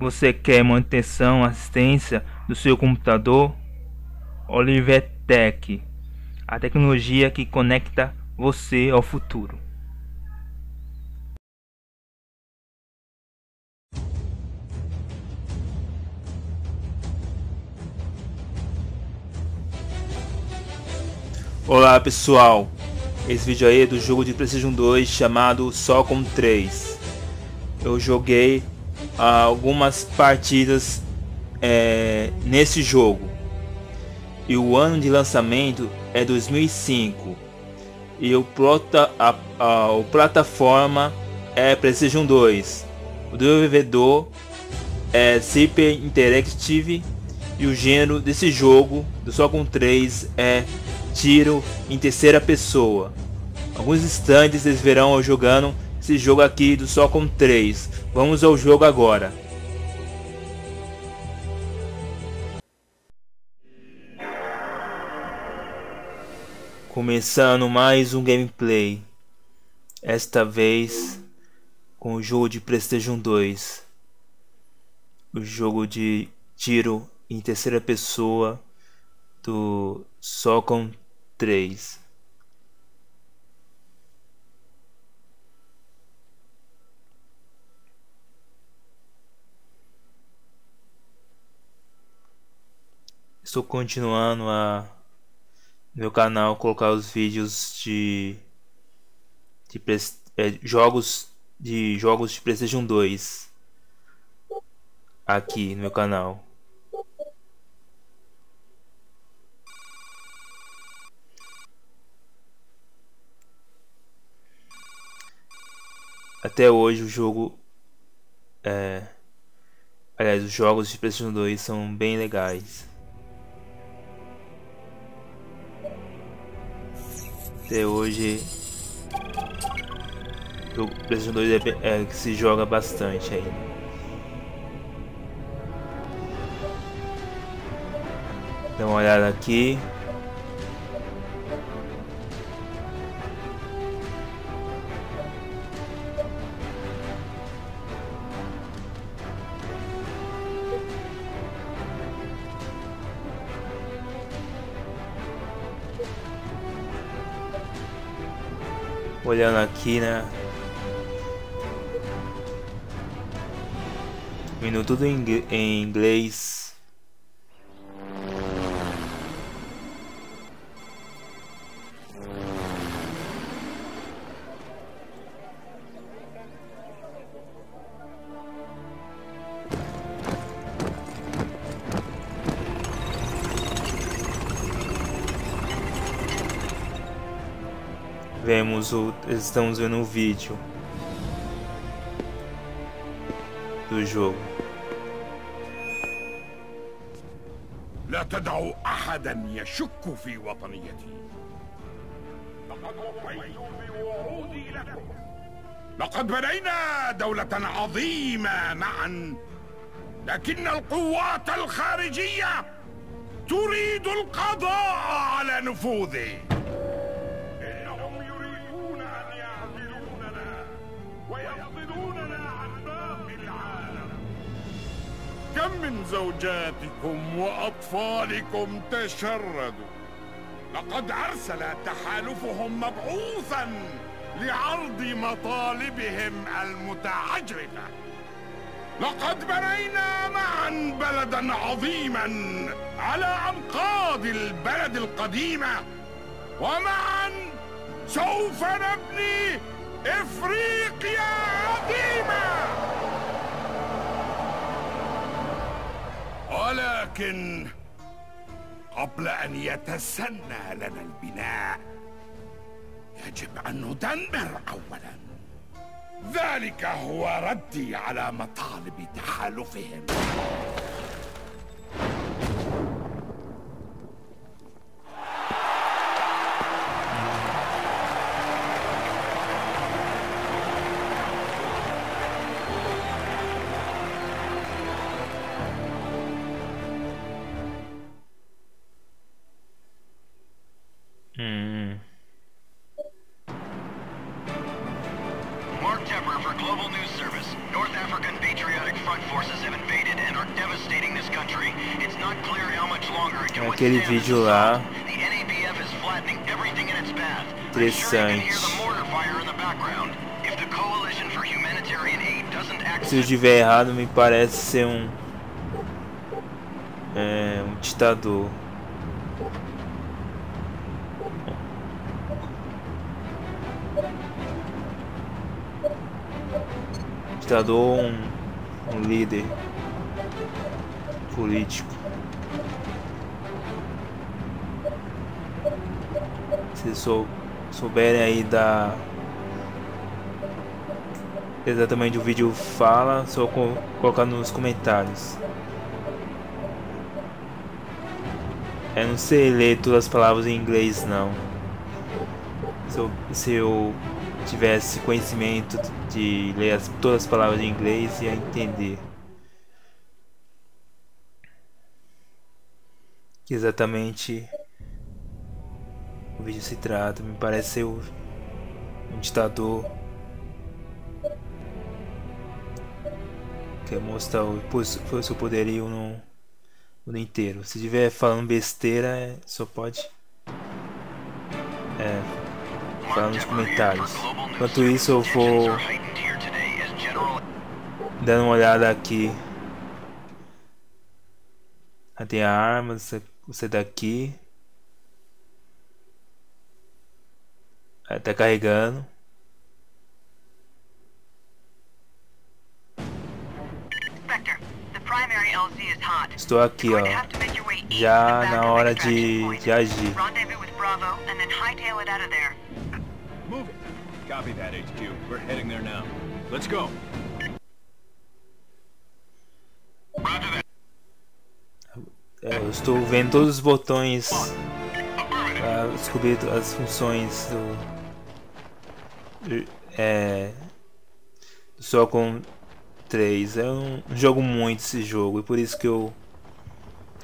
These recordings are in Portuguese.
Você quer manutenção, assistência do seu computador? Oliver Tech, a tecnologia que conecta você ao futuro. Olá pessoal, esse vídeo aí é do jogo de Playstation 2 chamado Socom 3. Eu joguei algumas partidas é, nesse jogo e o ano de lançamento é 2005 e o, plota, a, a, plataforma é PlayStation 2. O desenvolvedor é Super Interactive e o gênero desse jogo do Socom 3 é tiro em terceira pessoa. Alguns instantes vocês verão eu jogando esse jogo aqui do Socom 3. Vamos ao jogo agora. Começando mais um gameplay. Esta vez com o jogo de Playstation 2. O jogo de tiro em terceira pessoa do Socom 3 Estou continuando a meu canal colocar os vídeos de, de é, jogos de jogos de PlayStation 2 aqui no meu canal. Até hoje o jogo é... Aliás, os jogos de PlayStation 2 são bem legais. Até hoje o PlayStation 2 é, é que se joga bastante ainda. Dá uma olhada aqui. Olhando aqui, né? Vindo tudo em inglês. vemos o estamos vendo o vídeo do jogo. لا تدعوا احدا يشك في وطنيتي لقد وفيت بوعودي لكم لقد بنينا دولة عظيمة معا لكن القوات الخارجية تريد القضاء على نفوذي زوجاتكم وأطفالكم تشردوا. لقد أرسل تحالفهم مبعوثا لعرض مطالبهم المتعجرفة. لقد بنينا معا بلدا عظيما على أنقاض البلد القديمة. ومعا سوف نبني إفريقيا عظيمة. ولكن قبل أن يتسنى لنا البناء يجب أن ندمر أولا. ذلك هو ردي على مطالب تحالفهم. Aquele vídeo lá. Interessante. Se eu estiver errado, me parece ser um é, um ditador. Ditador, um, um líder político. Se sou, souberem aí da exatamente o vídeo fala, só colocar nos comentários. Eu não sei ler todas as palavras em inglês não. Se eu, se eu tivesse conhecimento de ler as, todas as palavras em inglês ia entender. Exatamente o vídeo se trata. Me parece ser um ditador quer mostrar o, seu poderio no mundo inteiro. Se estiver falando besteira, é, só pode é, falar nos comentários. Enquanto isso, eu vou dando uma olhada aqui. Ah, tem a arma, você, você daqui. Tá carregando. Estou aqui, ó. Já na hora de, de agir. Copy that, HQ. We're heading there now. Let's go. É, eu estou vendo todos os botões para descobrir as funções do é, só com 3. Eu não jogo muito esse jogo e por isso que eu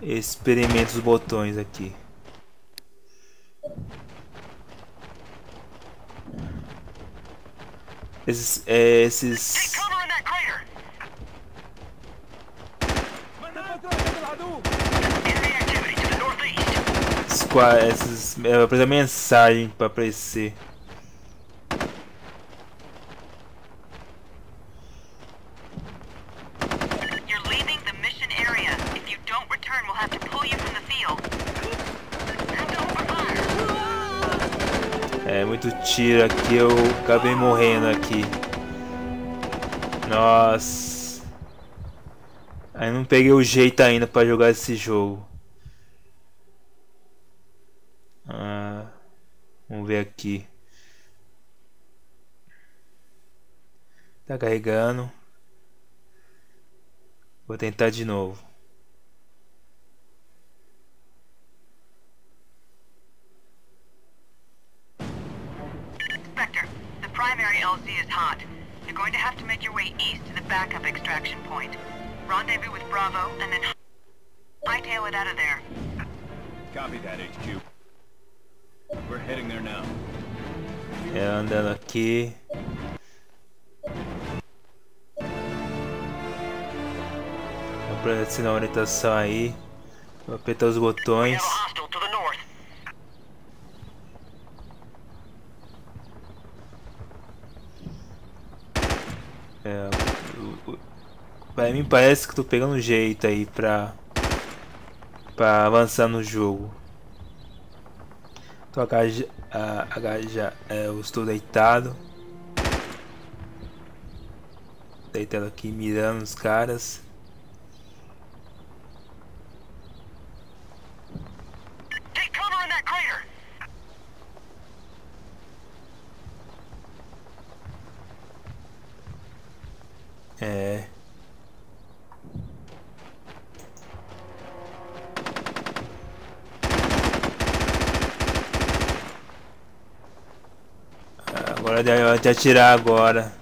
experimento os botões aqui. Esses, é, esses esses, é, eu mensagem para aparecer. Muito tiro aqui, eu acabei morrendo aqui. Nossa. Aí não peguei o jeito ainda para jogar esse jogo. Ah, vamos ver aqui. Tá carregando. Vou tentar de novo. Primary LZ is hot. You're going to have to make your way east to the backup extraction point. Rendezvous with Bravo, and then hightail it out of there. Copy that, HQ. We're heading there now. É, andando aqui. Aparecendo a orientação aí. Vou apertar os botões. Parece que tô pegando jeito aí pra, pra avançar no jogo. Tô agaja, agaja, é, eu estou deitado. Deitado aqui mirando os caras. É. De atirar agora.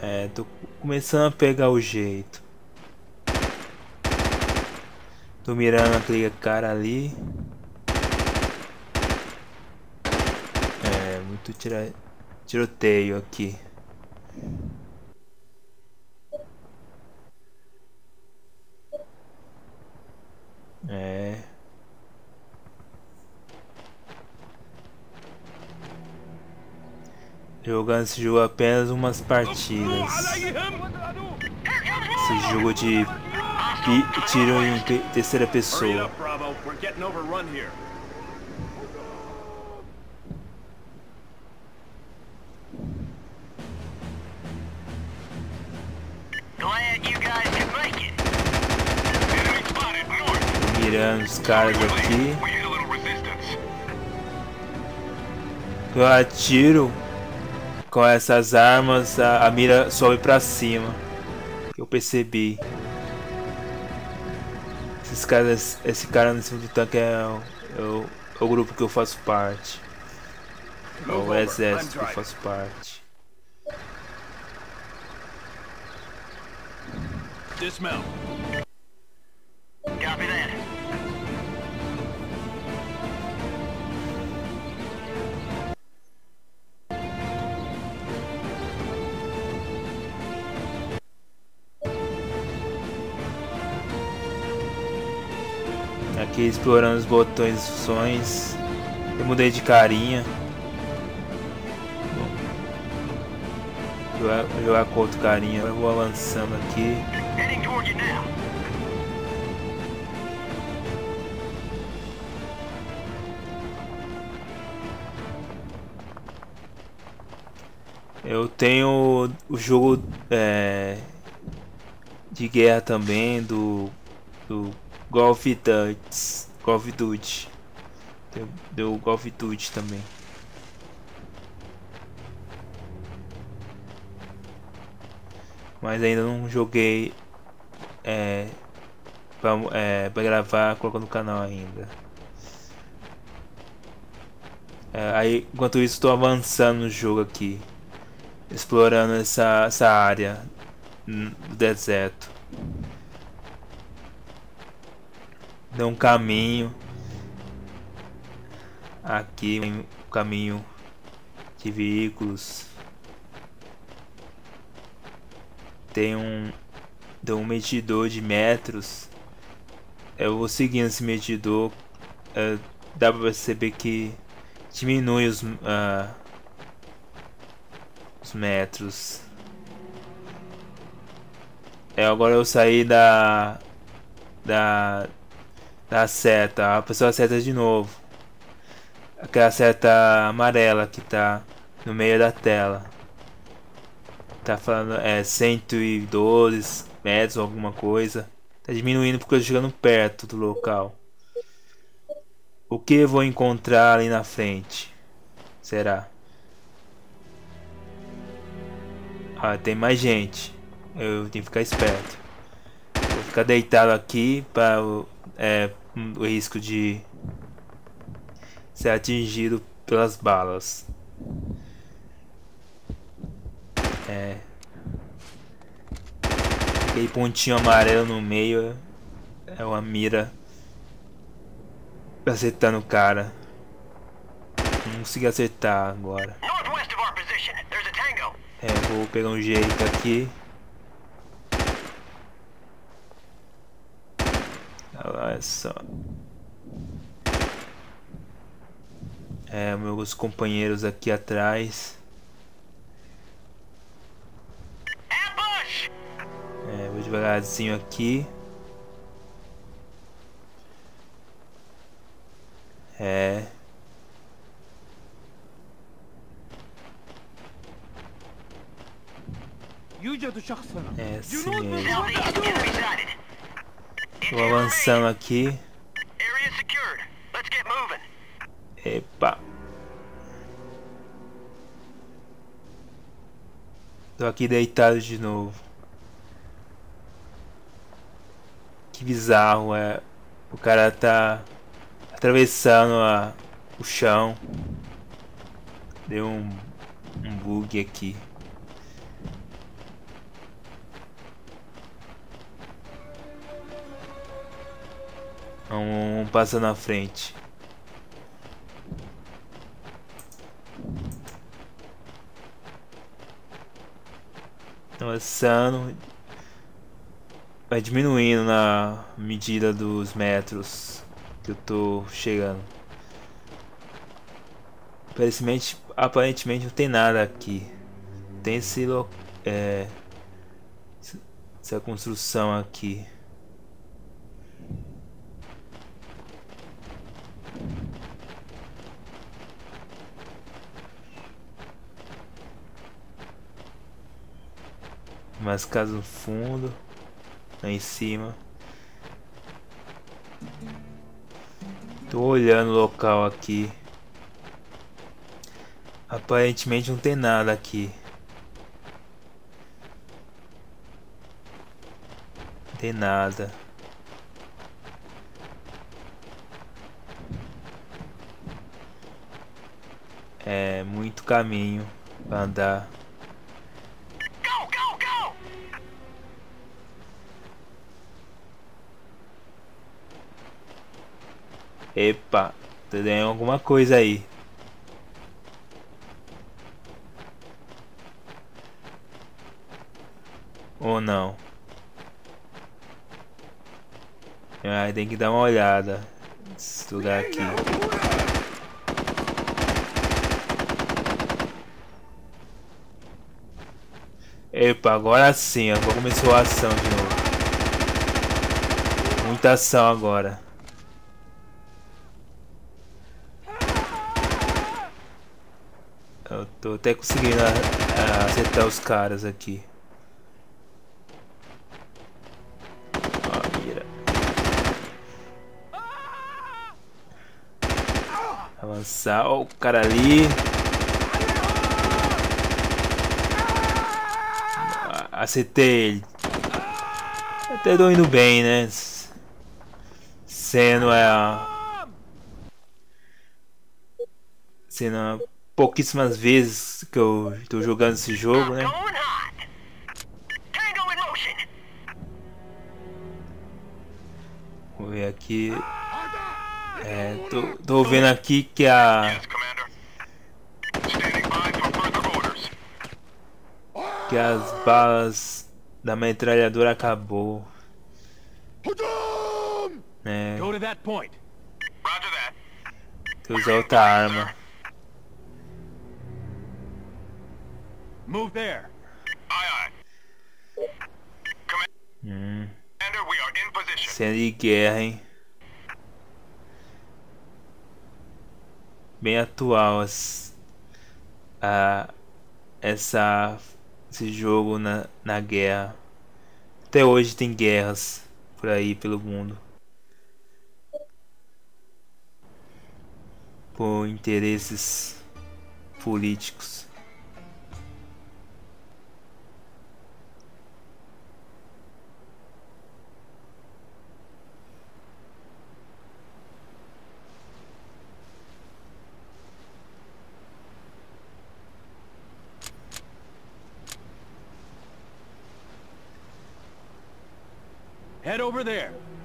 É, tô começando a pegar o jeito. Tô mirando aquele cara ali. É, muito tira... tiroteio aqui. É. Jogo apenas umas partidas. Esse jogo de tiro em terceira pessoa. Os caras aqui. Eu atiro com essas armas, a, a mira sobe pra cima. Eu percebi. Esses caras, esse cara no cima do tanque é, é, o, é o grupo que eu faço parte. É o exército que eu faço parte. Dismount. Aqui explorando os botões e funções. Eu mudei de carinha. Jogar, jogar com outro carinha. Eu vou avançando aqui. Eu tenho o jogo é, de guerra também do, do Golf Duty. Golf Duty. Deu, deu Golf Duty também. Mas ainda não joguei é, pra, é, pra gravar, colocar no canal ainda. É, aí, enquanto isso, estou avançando no jogo aqui. Explorando essa, essa área do deserto. Deu um caminho. Aqui um caminho de veículos. Tem um, deu um medidor de metros. Eu vou seguindo esse medidor. É, dá pra perceber que diminui os, uh, os metros. É, agora eu saí da da da seta, a pessoa seta de novo. Aquela seta amarela que tá no meio da tela. Tá falando é 112 metros ou alguma coisa. Tá diminuindo porque eu tô chegando perto do local. O que eu vou encontrar ali na frente? Será? Ah, tem mais gente. Eu tenho que ficar esperto. Vou ficar deitado aqui para é, o risco de ser atingido pelas balas. É. Aquele pontinho amarelo no meio é uma mira acertando o cara. Não consegui acertar agora. É, vou pegar um jeito aqui. Só. É, meus companheiros aqui atrás. É, vou devagarzinho aqui. É. É, sim. Vou avançando aqui. Epa. Tô aqui deitado de novo. Que bizarro, é. O cara tá atravessando a, o chão. Deu um, um bug aqui. Vamos passar na frente. Avançando. Vai diminuindo na medida dos metros que eu tô chegando. Aparentemente, aparentemente não tem nada aqui. Tem esse é, essa construção aqui. Umas casas no fundo, lá em cima. Tô olhando o local aqui. Aparentemente não tem nada aqui. Não tem nada. É muito caminho para andar. Epa, tem alguma coisa aí. Ou não? Ah, tem que dar uma olhada nesse lugar aqui. Epa, agora sim, agora começou a ação de novo. Muita ação agora. Eu tô até conseguindo acertar os caras aqui. Avançar. Ó, o cara ali. Acertei ele. Até tô indo bem, né? Sendo a. Sendo pouquíssimas vezes que eu estou jogando esse jogo, né? Vou ver aqui. É, tô, tô vendo aqui que a que as balas da metralhadora acabou. É. Tem que usar outra arma. Move there. Aye, aye. Hum. Cena de guerra, hein? Bem atual as, a, essa, esse jogo na, na guerra. Até hoje tem guerras por aí pelo mundo. Por interesses políticos.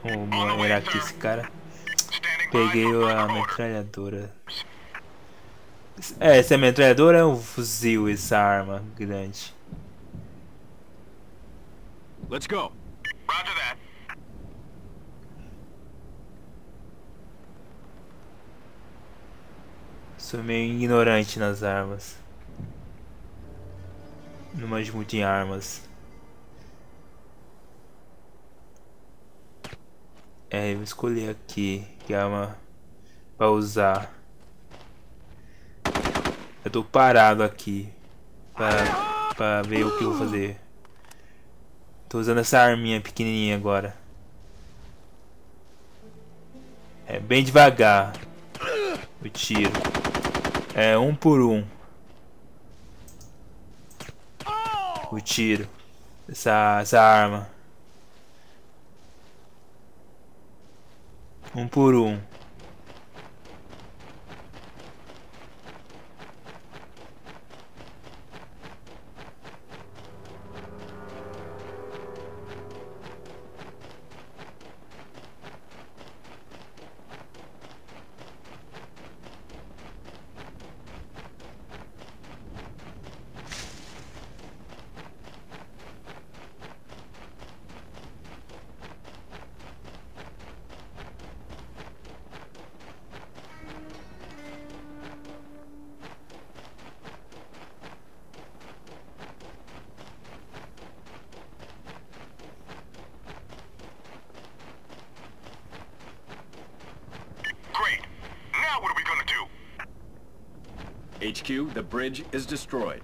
Vamos mirar aqui esse cara. Peguei a metralhadora. É, essa metralhadora é um fuzil, essa arma grande. Let's go. Roger that. Sou meio ignorante nas armas. Não manjo muito em armas. É, eu vou escolher aqui, que é uma para usar. Eu tô parado aqui para para ver o que eu vou fazer. Tô usando essa arminha pequenininha agora. É bem devagar o tiro. É um por um. O tiro. Essa, essa arma. Um por um. HQ, the bridge is destroyed.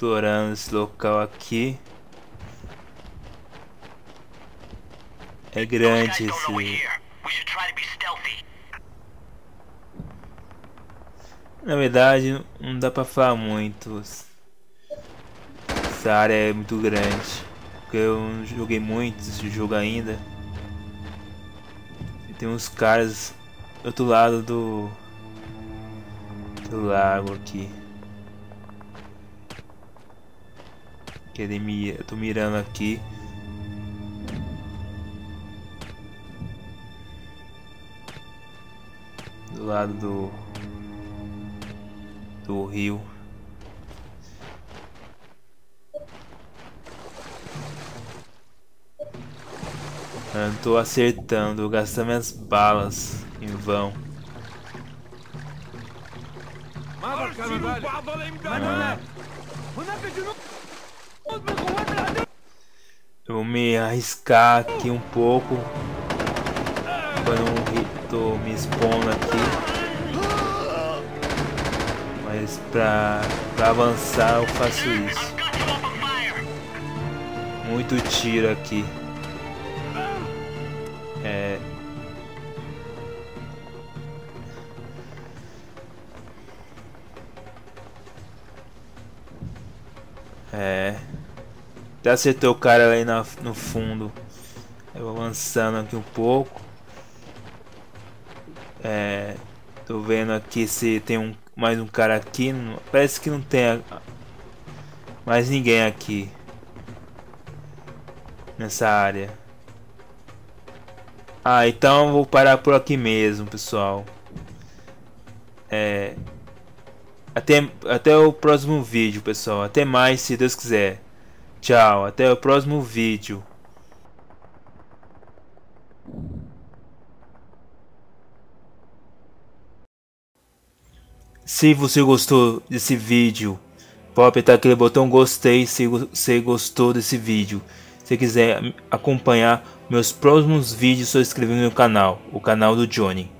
Explorando esse local aqui. É grande esse. Na verdade, não dá pra falar muito. Essa área é muito grande. Porque eu não joguei muito esse jogo ainda. E tem uns caras do outro lado do, do lago aqui. Que ele me, eu tô mirando aqui. Do lado do do rio. Eu tô acertando, gastando minhas balas em vão. Ah. Eu vou me arriscar aqui um pouco. Quando eu tô me expondo aqui. Mas pra, pra avançar eu faço isso. Muito tiro aqui. Já acertou o cara aí na, no fundo. Eu vou avançando aqui um pouco. É. Tô vendo aqui se tem um mais um cara aqui. Parece que não tem mais ninguém aqui. Nessa área. Ah, então vou parar por aqui mesmo, pessoal. É... Até, até o próximo vídeo, pessoal. Até mais, se Deus quiser. Tchau, até o próximo vídeo. Se você gostou desse vídeo, pode apertar aquele botão gostei se você gostou desse vídeo. Se quiser acompanhar meus próximos vídeos, só inscrever no meu canal, o canal do Johnny.